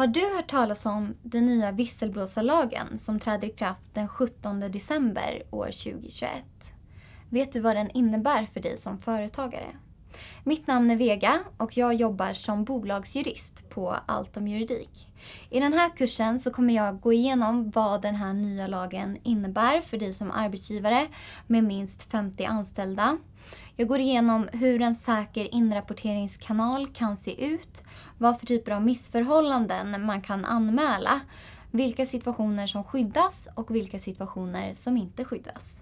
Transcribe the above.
Har du hört talas om den nya visselblåsarlagen som träder i kraft den 17 december år 2021? Vet du vad den innebär för dig som företagare? Mitt namn är Vega och jag jobbar som bolagsjurist på Allt om Juridik. I den här kursen så kommer jag gå igenom vad den här nya lagen innebär för dig som arbetsgivare med minst 50 anställda. Jag går igenom hur en säker inrapporteringskanal kan se ut, vad för typer av missförhållanden man kan anmäla, vilka situationer som skyddas och vilka situationer som inte skyddas.